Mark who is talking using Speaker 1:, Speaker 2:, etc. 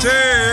Speaker 1: two.